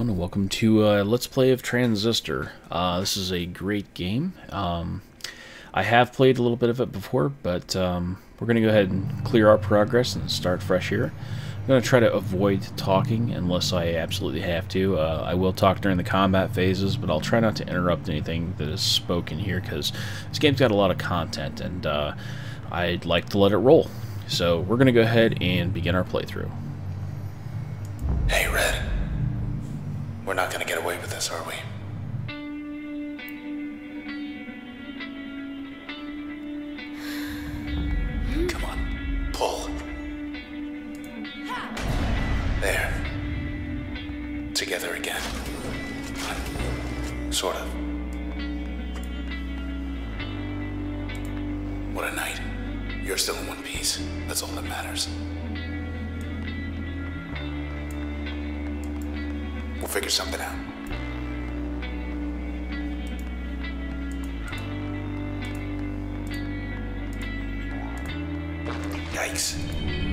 everyone, and welcome to uh, Let's Play of Transistor. Uh, this is a great game. Um, I have played a little bit of it before, but um, we're going to go ahead and clear our progress and start fresh here. I'm going to try to avoid talking unless I absolutely have to. Uh, I will talk during the combat phases, but I'll try not to interrupt anything that is spoken here because this game's got a lot of content, and uh, I'd like to let it roll. So we're going to go ahead and begin our playthrough. Hey, Red. We're not gonna get away with this, are we? Come on, pull. There. Together again. Sort of. What a night. You're still in one piece. That's all that matters. We'll figure something out. Yikes.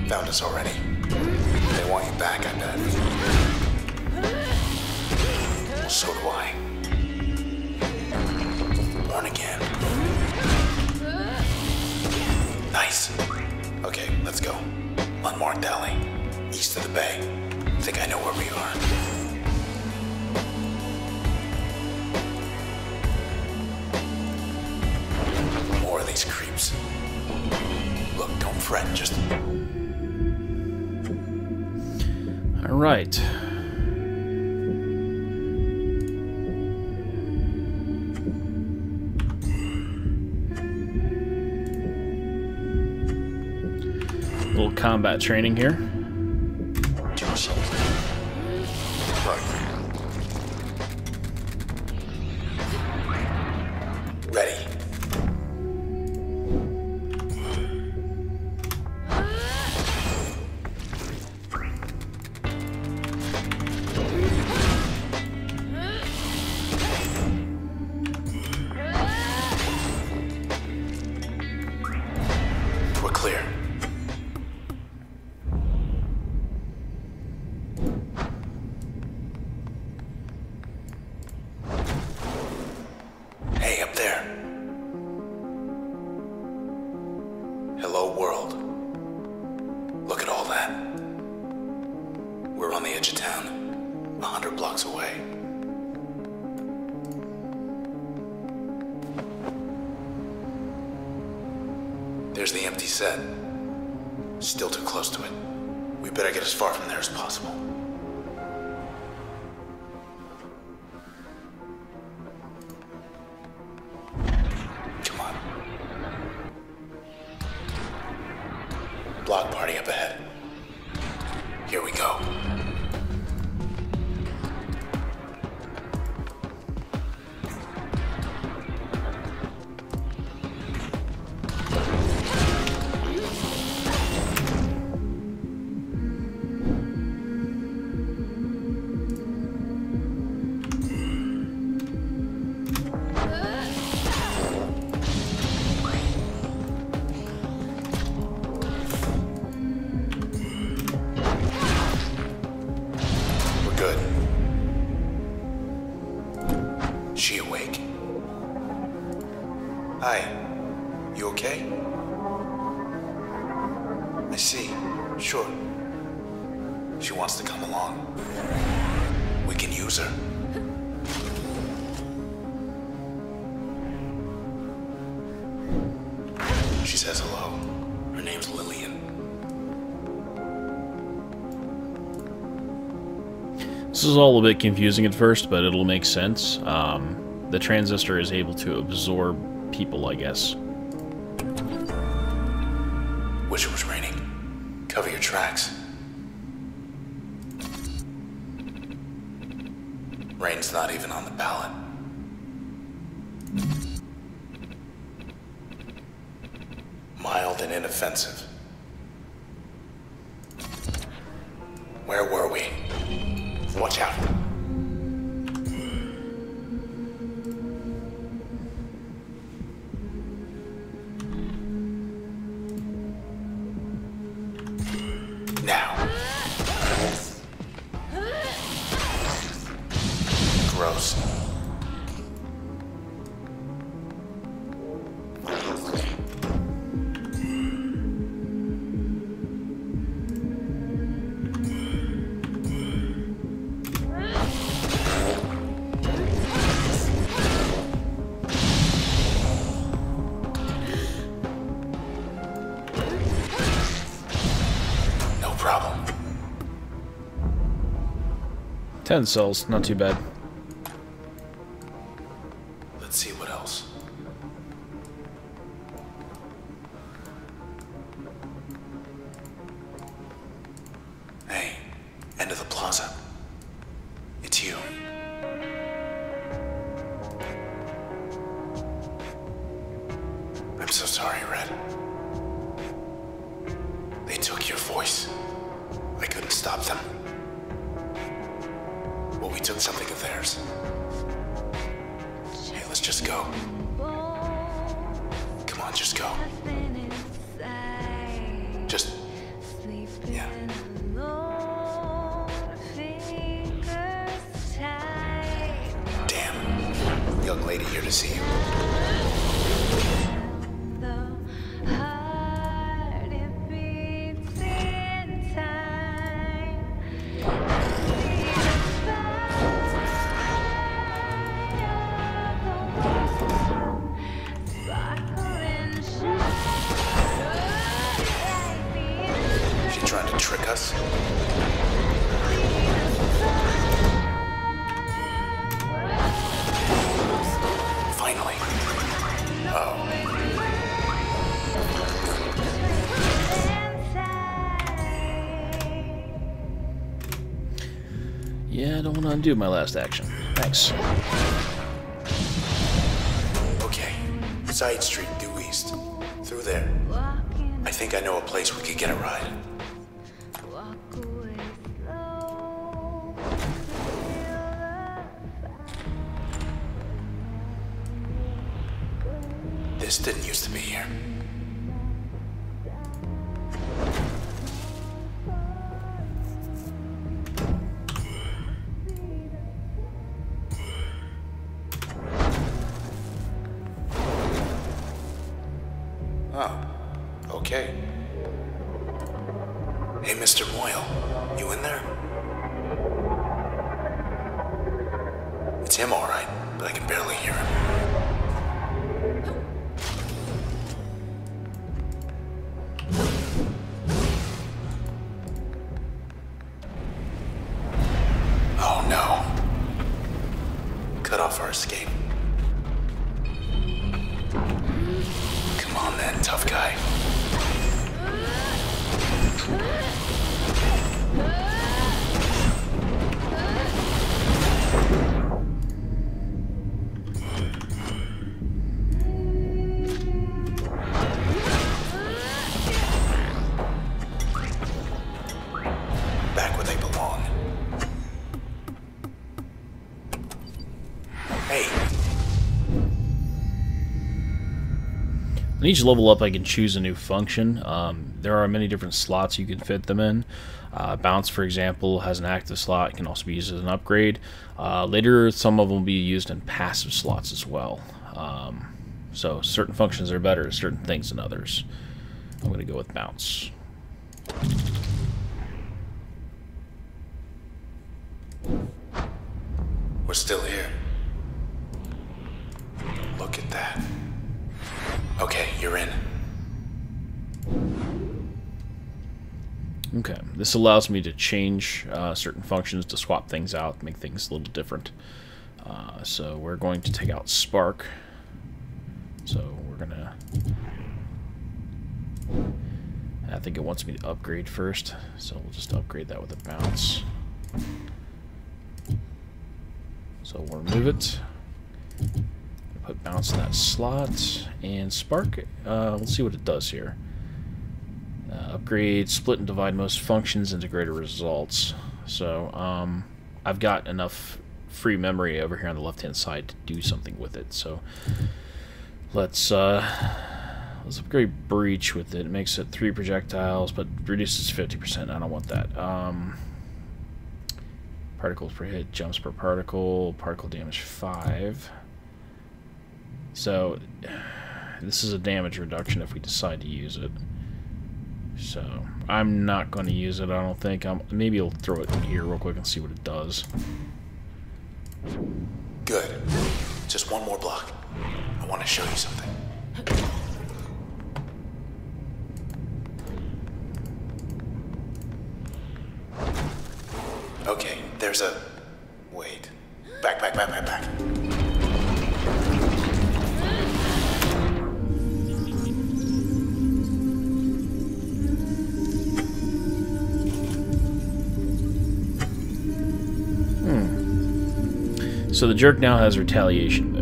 Found us already. They want you back, I bet. Well, so do I. Born again. Nice. Okay, let's go. Unmarked alley. East of the bay. Think I know where we are. Of creeps. Look, don't fret, just All right. Little combat training here. Clear. Hi. You okay? I see. Sure. She wants to come along. We can use her. She says hello. Her name's Lillian. This is all a bit confusing at first, but it'll make sense. Um, the transistor is able to absorb people, I guess. heroes. Ten souls. not too bad. Lady here to see you. Undo my last action. Thanks. okay. Side street, due east. Through there. I think I know a place we could get a ride. Okay. Hey, Mr. Moyle, you in there? It's him, all right, but I can barely hear him. Each level up, I can choose a new function. Um, there are many different slots you can fit them in. Uh, Bounce, for example, has an active slot. It can also be used as an upgrade. Uh, later, some of them will be used in passive slots as well. Um, so certain functions are better at certain things than others. I'm going to go with Bounce. we're still here. Okay, this allows me to change uh, certain functions to swap things out, make things a little different. Uh, so we're going to take out Spark. So we're gonna. I think it wants me to upgrade first, so we'll just upgrade that with a bounce. So we'll remove it. Put bounce in that slot and spark. Uh, let's see what it does here. Uh, upgrade, split and divide most functions into greater results. So um, I've got enough free memory over here on the left hand side to do something with it. So let's uh, let's upgrade breach with it. It makes it three projectiles, but reduces fifty percent. I don't want that. Um, particles per hit, jumps per particle, particle damage five. So this is a damage reduction if we decide to use it. So I'm not going to use it. I don't think. I'm, maybe I'll throw it here real quick and see what it does. Good. Just one more block. I want to show you something. So the jerk now has retaliation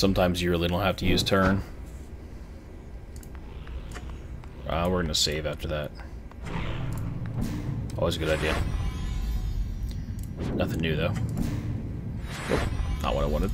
Sometimes you really don't have to use turn. Uh, we're going to save after that. Always a good idea. Nothing new, though. Not what I wanted.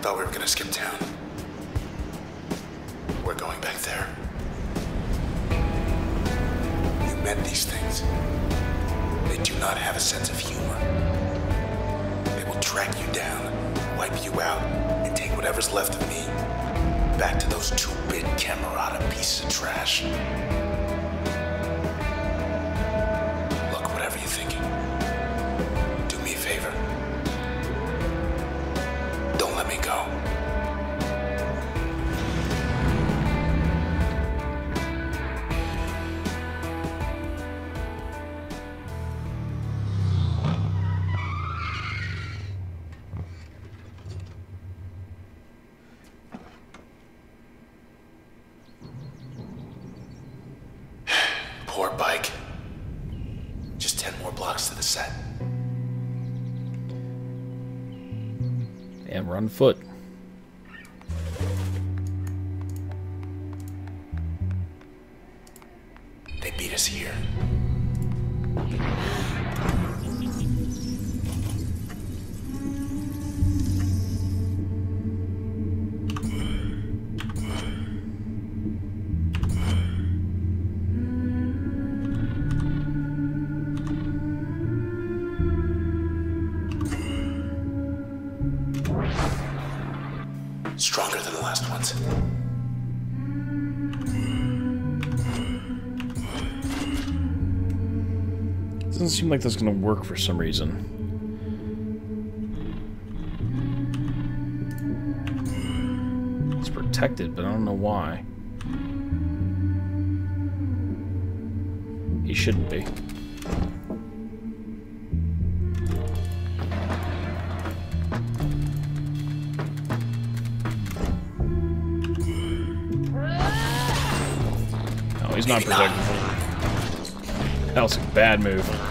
Thought we were gonna skip town. We're going back there. You met these things. They do not have a sense of humor. They will track you down, wipe you out, and take whatever's left of me back to those two-bit Camerata pieces of trash. Doesn't seem like that's going to work for some reason. It's protected, but I don't know why. He shouldn't be. Not protected. That was a bad move.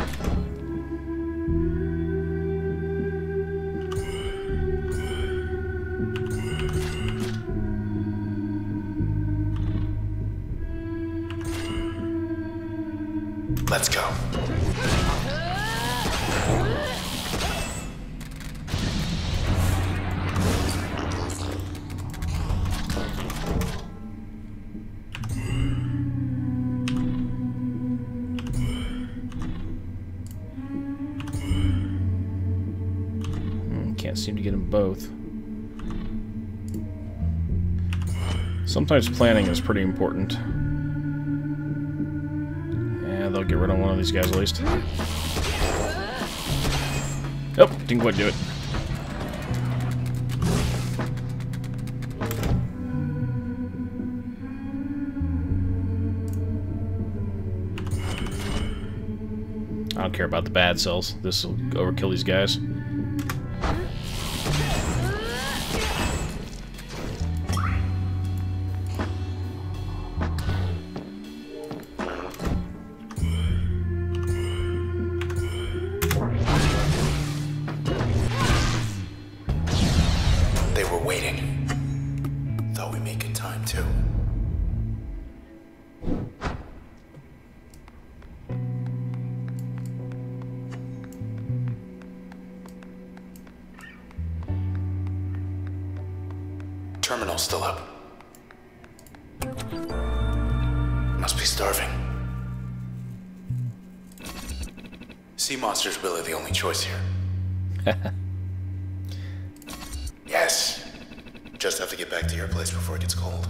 can't seem to get them both. Sometimes planning is pretty important. Yeah, they'll get rid of one of these guys at least. Nope, oh, didn't quite do it. I don't care about the bad cells. This will overkill these guys. Starving. Sea monster's really the only choice here. Yes. Just have to get back to your place before it gets cold.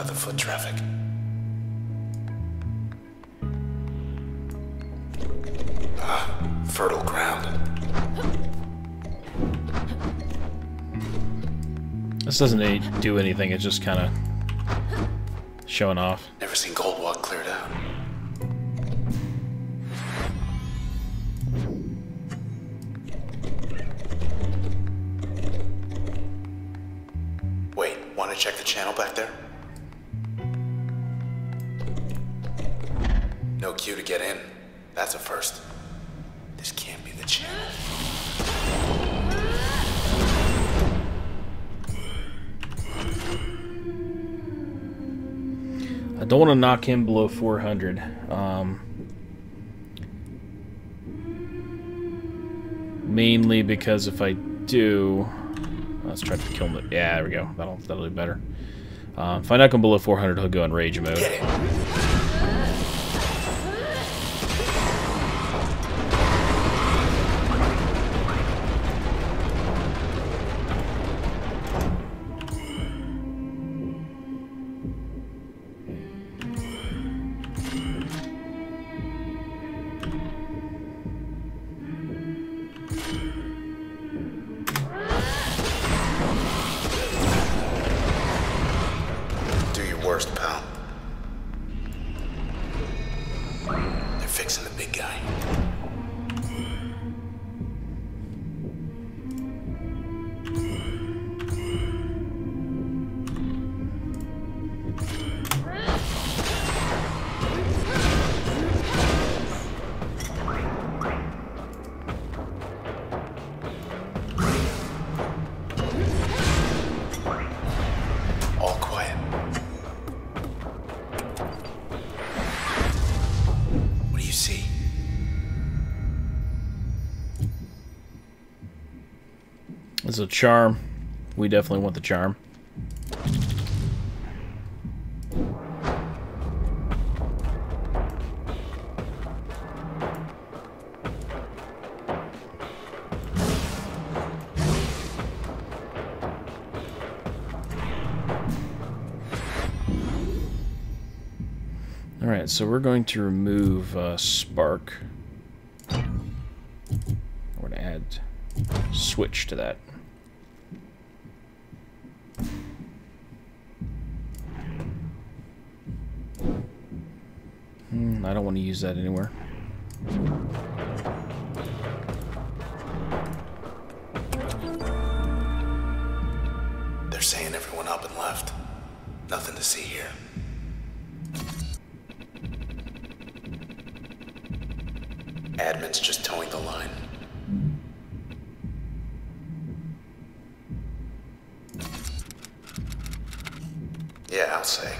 Without the foot traffic. Ah, fertile ground. This doesn't do anything, it's just kind of showing off. Never seen Goldwalk cleared out. Wait, want to check the channel back there? No queue to get in. That's a first. This can't be the channel. I don't want to knock him below 400. Um, mainly because if I do, let's try to kill him. Yeah, there we go. That'll that'll do better. Um, if I knock him below 400, he'll go in rage mode. A charm. We definitely want the charm. Alright, so we're going to remove uh, Spark. We're going to add Switch to that. Want to use that anywhere. They're saying everyone up and left. Nothing to see here. Admin's just toeing the line. Yeah, I'll say.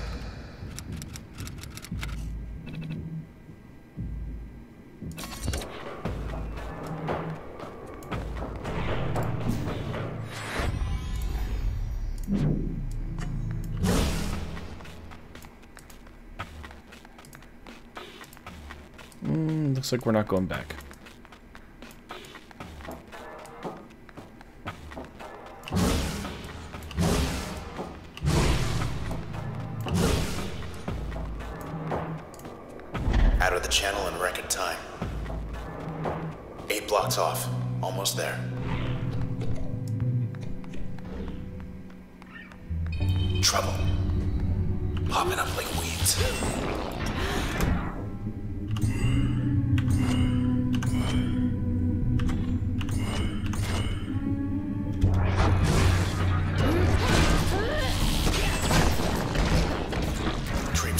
Looks like we're not going back.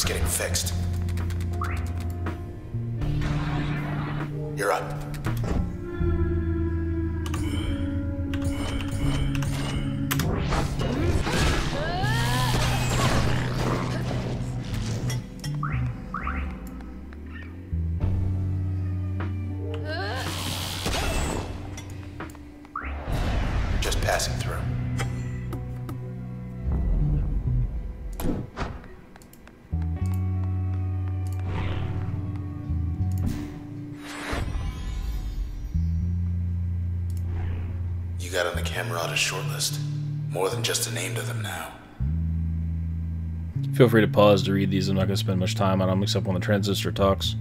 Getting fixed. You're up. The Camerata shortlist. More than just a name to them now. Feel free to pause to read these. I'm not going to spend much time on them except when the transistor talks.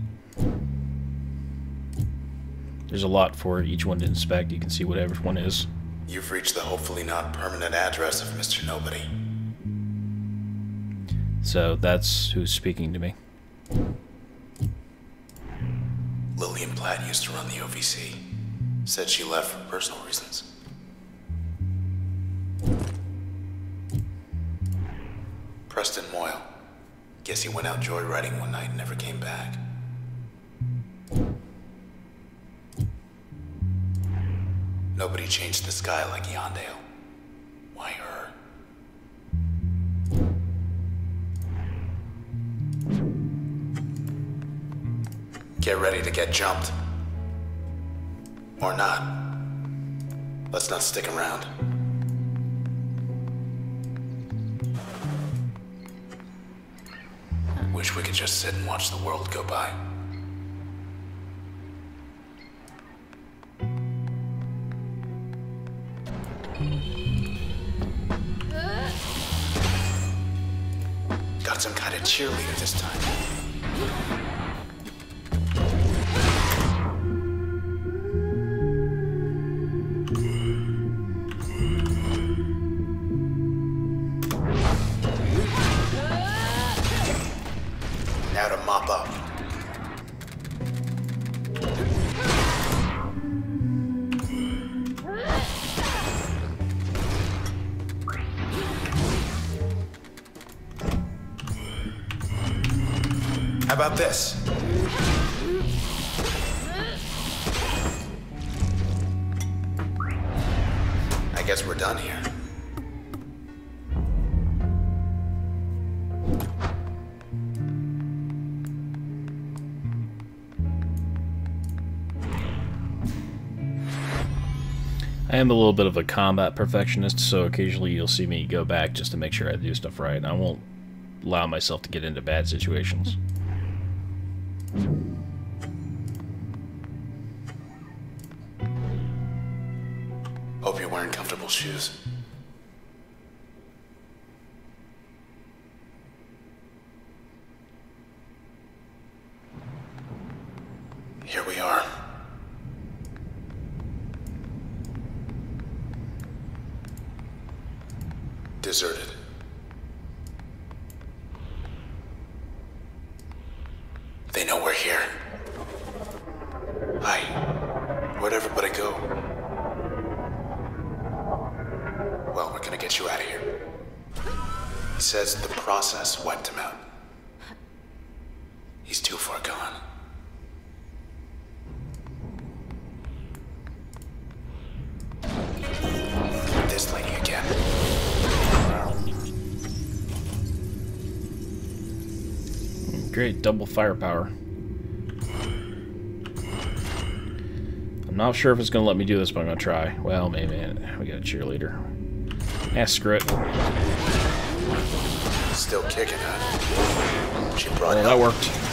There's a lot for each one to inspect. You can see whatever one is. You've reached the hopefully not permanent address of Mr. Nobody. So that's who's speaking to me. Lillian Platt used to run the OVC. Said she left for personal reasons. Preston Moyle. Guess he went out joyriding one night and never came back. Nobody changed the sky like Yondale. Why her? Get ready to get jumped. Or not. Let's not stick around. Wish we could just sit and watch the world go by. Got some kind of cheerleader this time. About this? I guess we're done here. I am a little bit of a combat perfectionist, so occasionally you'll see me go back just to make sure I do stuff right. I won't allow myself to get into bad situations. Wearing Great, double firepower. I'm not sure if it's going to let me do this, but I'm going to try. Well, maybe. We got a cheerleader. Ah, screw it. Still kicking, huh? She brought Well, that worked.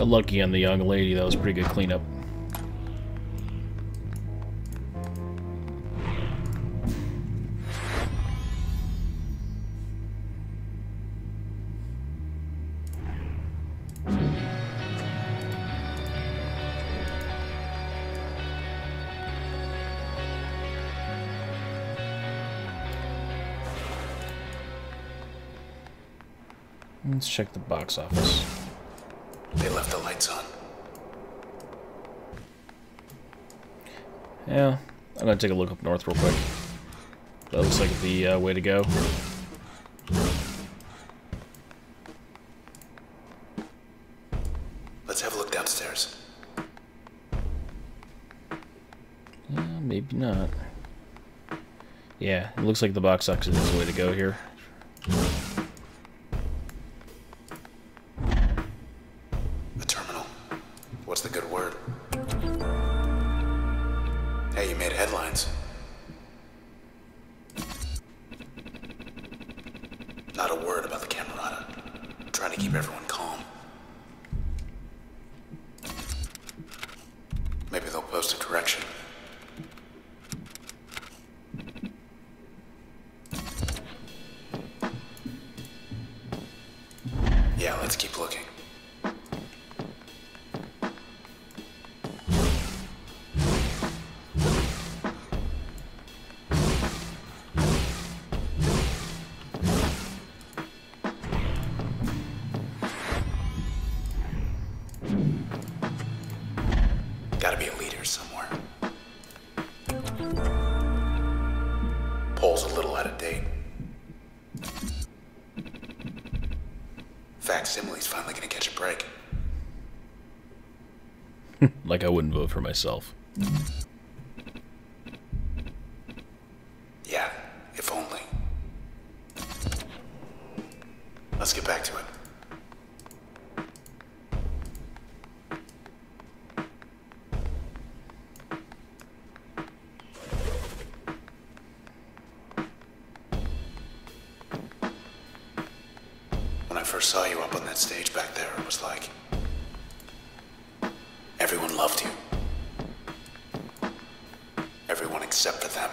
Got lucky on the young lady. That was pretty good cleanup. Let's check the box office. They left the lights on. Yeah, I'm gonna take a look up north real quick. That looks like the uh, way to go. Let's have a look downstairs. Uh, maybe not. Yeah, it looks like the box office is the way to go here. What's the good word? Hey, you made headlines. Not a word about the Camerata. trying to keep everyone Like I wouldn't vote for myself. Yeah, if only. Let's get back to it. When I first saw you up on that stage back there, it was like everyone loved you. Everyone except for them.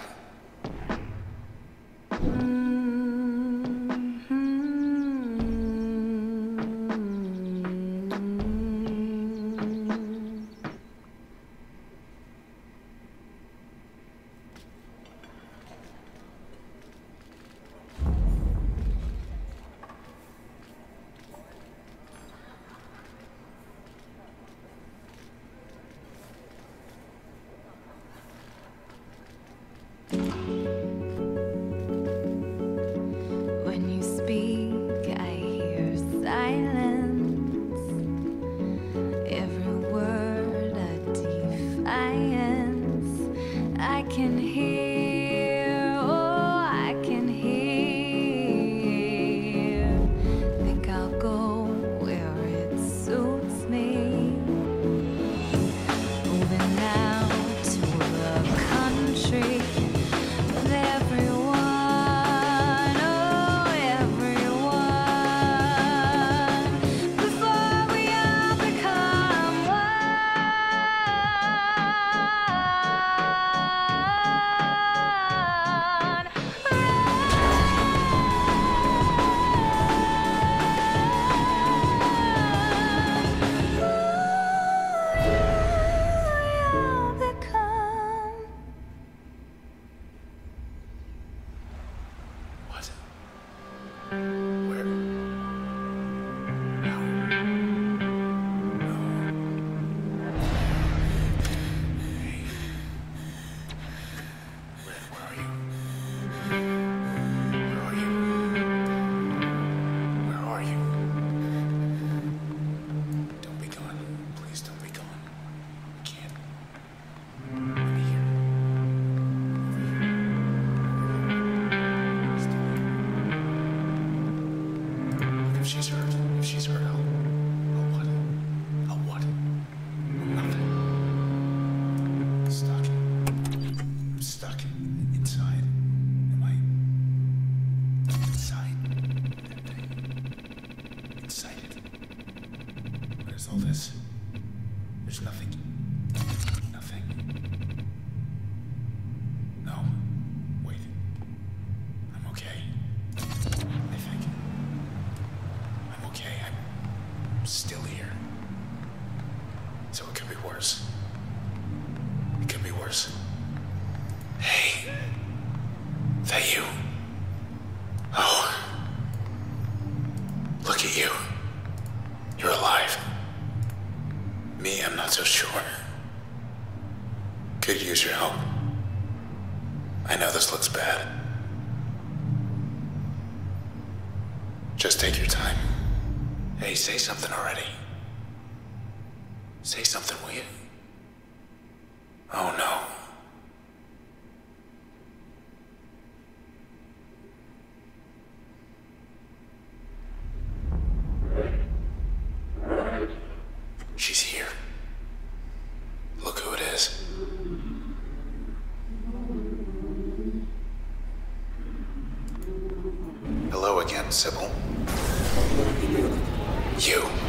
all this? again, Sybil? You.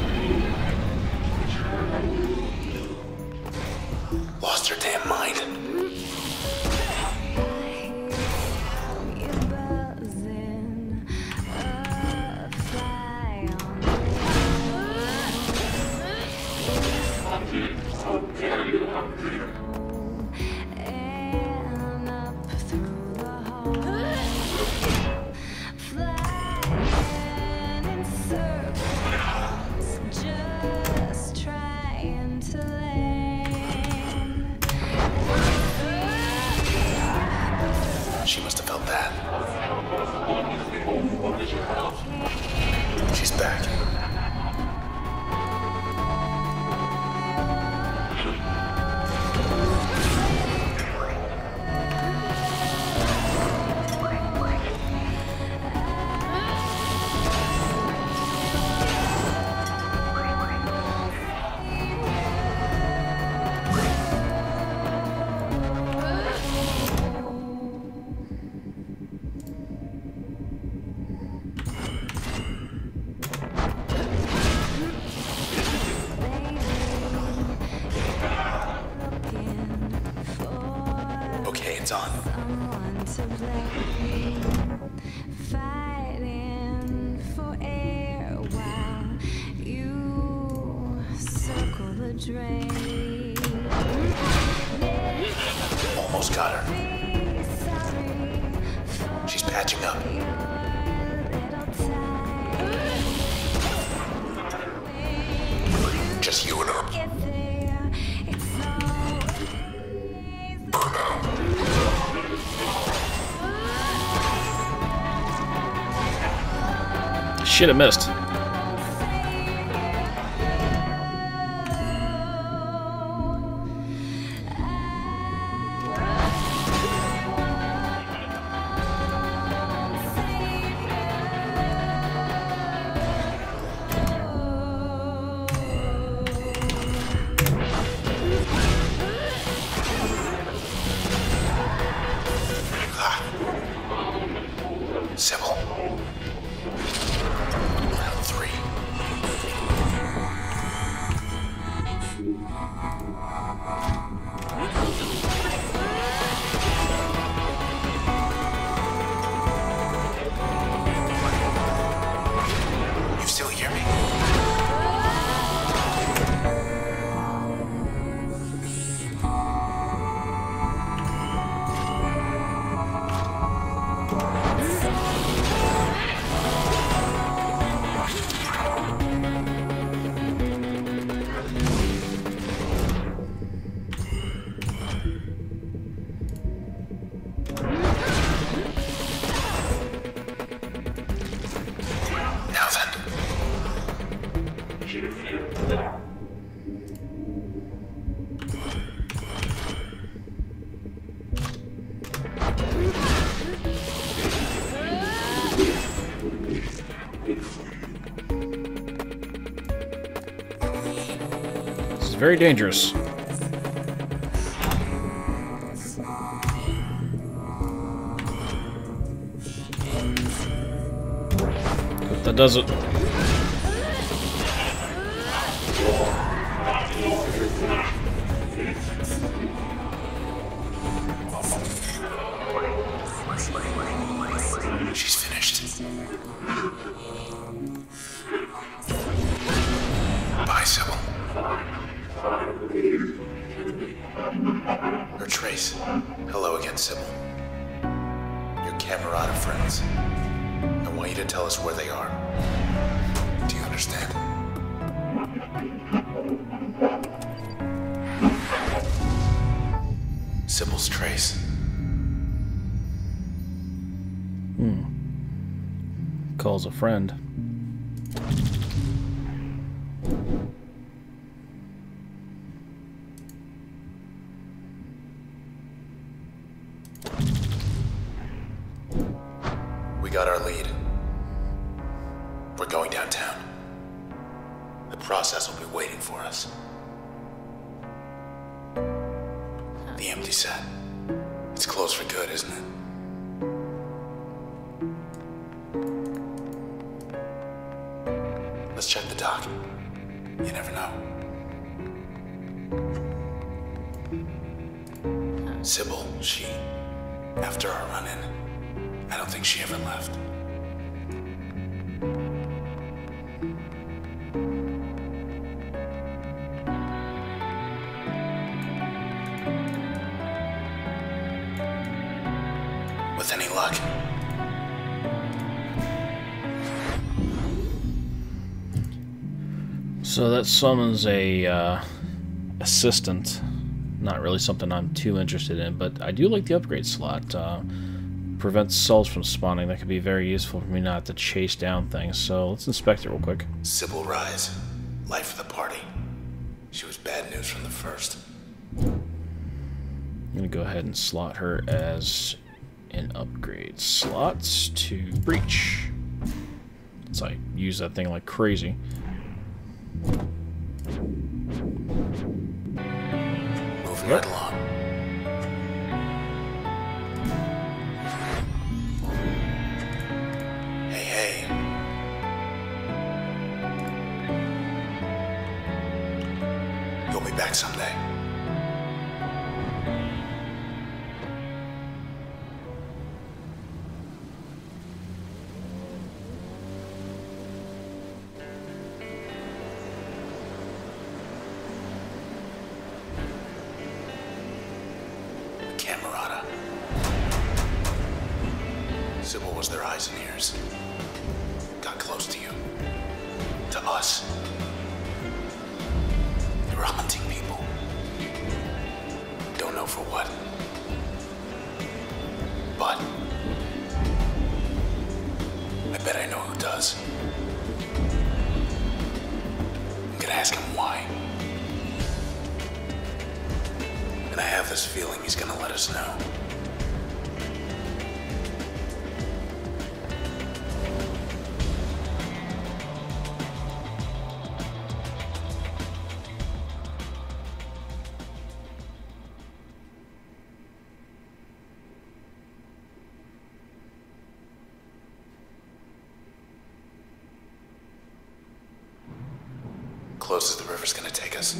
Almost got her. She's patching up. Just you and her. Should have missed. Very dangerous. That does it. Sybil's Trace. Hmm. Calls a friend. Sybil, she, after our run in, I don't think she ever left. With any luck, So that summons a uh, assistant. Not really something I'm too interested in, but I do like the upgrade slot. Uh, prevents cells from spawning. That could be very useful for me not to chase down things. So let's inspect it real quick. Sybil Reisz, life of the party. She was bad news from the first. I'm gonna go ahead and slot her as an upgrade slot to breach. So I use that thing like crazy. Moving Close as the river's gonna take us.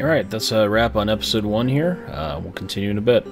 Alright, that's a wrap on episode one here. Uh, we'll continue in a bit.